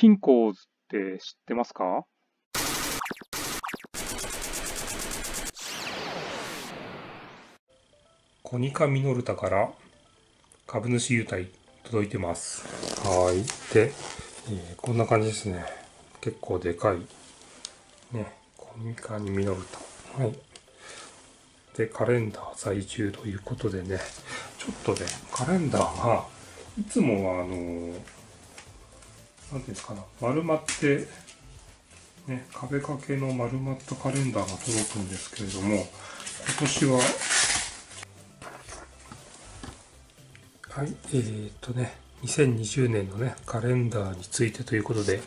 金庫って知ってますか？コニカミノルタから株主優待届いてます。はい。で、えーこんな感じですね。結構でかい。ね。コニカにミノルタ。はい。で、カレンダー在中ということでね、ちょっとね、カレンダーが、いつもはあの、なんていうんですかな、丸まって、ね、壁掛けの丸まったカレンダーが届くんですけれども、今年ははい、えーっとね、2020年のね、カレンダーについてということで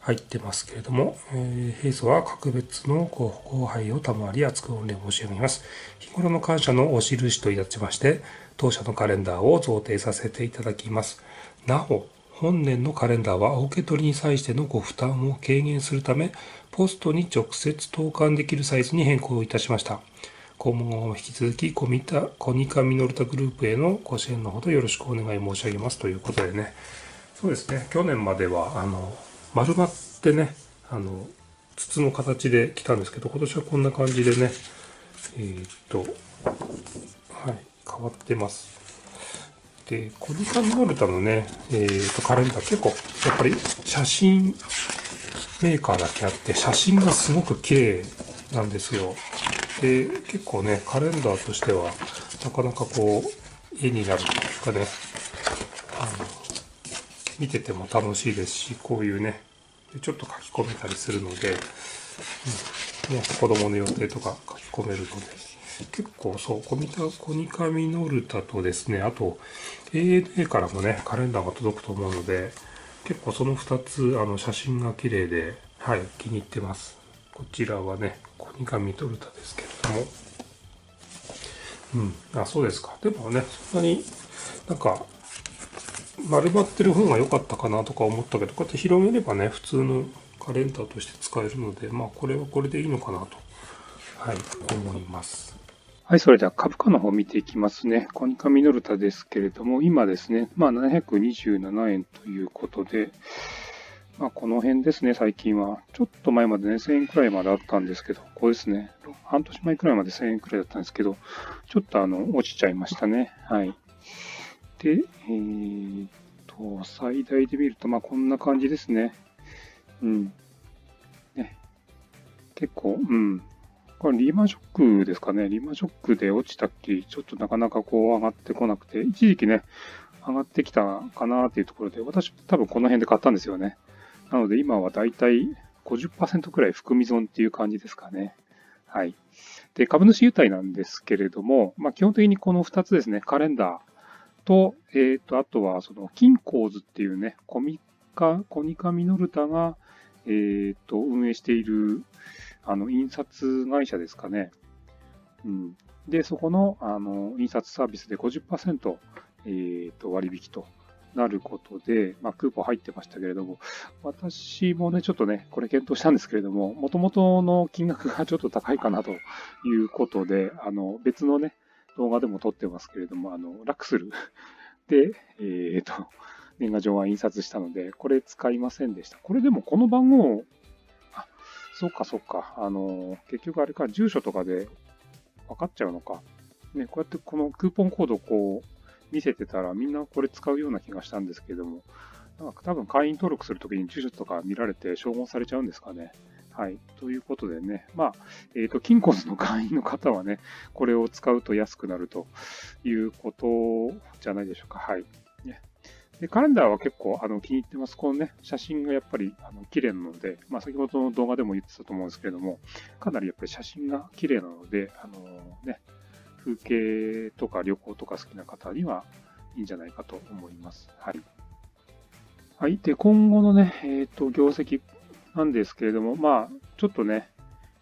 入ってますけれども、えー、平素は格別の後輩を賜り厚く御礼申し上げます。日頃の感謝のお印といたしまして、当社のカレンダーを贈呈させていただきます。なお、本年のカレンダーはお受け取りに際してのご負担を軽減するため、ポストに直接投函できるサイズに変更いたしました。今後も引き続きコミタ、コニカミノルタグループへのご支援のほどよろしくお願い申し上げますということでね。そうですね。去年までは、あの、丸まってね、あの、筒の形で来たんですけど、今年はこんな感じでね、えーっと、はい、変わってます。で、コニカミノルタのね、えーと、カレンダー結構、やっぱり写真メーカーだけあって、写真がすごく綺麗なんですよ。で、結構ね、カレンダーとしては、なかなかこう、絵になるというかね、あの、見てても楽しいですし、こういうね、ちょっと書き込めたりするので、うんね、子供の予定とか書き込めるので、結構そう、コミタ、コニカミノルタとですね、あと、ANA からもね、カレンダーが届くと思うので、結構その2つ、あの、写真が綺麗で、はい、気に入ってます。こちらはね、コニカミノルタですけれども、うん、あ、そうですか。でもね、そんなになんか、丸まってる方が良かったかなとか思ったけど、こうやって広げればね、普通のカレンダーとして使えるので、まあ、これはこれでいいのかなと、はい、思います。はい、それでは株価の方を見ていきますね。コニカミノルタですけれども、今ですね、まあ727円ということで、まあこの辺ですね、最近は。ちょっと前までね、1000円くらいまであったんですけど、ここですね、半年前くらいまで1000円くらいだったんですけど、ちょっとあの、落ちちゃいましたね。はい。で、えーっと、最大で見ると、まあこんな感じですね。うん。ね。結構、うん。これリーマンショックですかね。リーマンショックで落ちたっきり、ちょっとなかなかこう上がってこなくて、一時期ね、上がってきたかなっていうところで、私多分この辺で買ったんですよね。なので今はだいたい50%くらい含み損っていう感じですかね。はい。で、株主優待なんですけれども、まあ基本的にこの2つですね、カレンダーと、えっ、と、あとはその金鉱図っていうね、コミカ、コニカミノルタが、えっ、と、運営しているあの、印刷会社ですかね。うん。で、そこの、あの、印刷サービスで50%、えー、と割引となることで、まあ、クーポン入ってましたけれども、私もね、ちょっとね、これ検討したんですけれども、もともとの金額がちょっと高いかなということで、あの、別のね、動画でも撮ってますけれども、あの、ラクスル で、えっ、と、年賀状は印刷したので、これ使いませんでした。これでもこの番号そうか、そうか。あの、結局あれか、住所とかで分かっちゃうのか。ね、こうやってこのクーポンコードをこう見せてたらみんなこれ使うような気がしたんですけれども、なんか多分会員登録するときに住所とか見られて照合されちゃうんですかね。はい。ということでね、まあ、えっ、と、金庫の会員の方はね、これを使うと安くなるということじゃないでしょうか。はい。ね、で、カレンダーは結構あの気に入ってます。このね、写真がやっぱりあの綺麗なので、まあ先ほどの動画でも言ってたと思うんですけれども、かなりやっぱり写真が綺麗なので、あのね、風景とか旅行とか好きな方にはいいんじゃないかと思います。はい。はい。で、今後のね、えっ、と、業績なんですけれども、まあ、ちょっとね、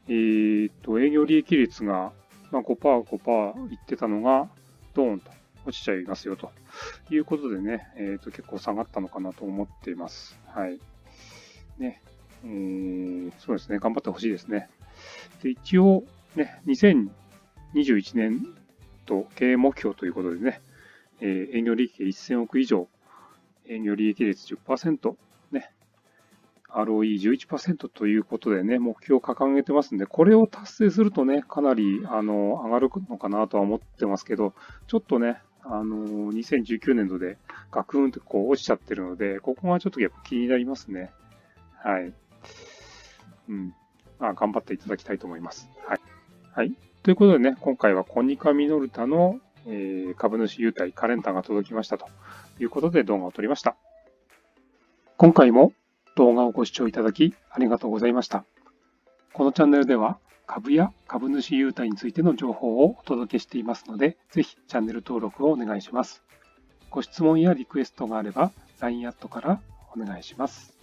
えっ、と、営業利益率が、まあ、5%、5%いってたのが、ドーンと落ちちゃいますよということでね、えー、と結構下がったのかなと思っています。はい。ね、えー、そうですね、頑張ってほしいですね。で、一応、ね、2021年と経営目標ということでね、えー営業利益1000億以上、営業利益率10%、ね、ROE11% ということでね、目標を掲げてますんで、これを達成するとね、かなりあの上がるのかなとは思ってますけど、ちょっとね、あの2019年度でガクンとこう落ちちゃってるので、ここがちょっとやっぱ気になりますね。はい。うん。まあ、頑張っていただきたいと思います。はい。はい。ということでね、今回はコニカミノルタの、えー、株主優待カレンダーが届きましたということで動画を撮りました。今回も動画をご視聴いただきありがとうございました。このチャンネルでは株や株主優待についての情報をお届けしていますので、ぜひチャンネル登録をお願いします。ご質問やリクエストがあれば LINE アットからお願いします。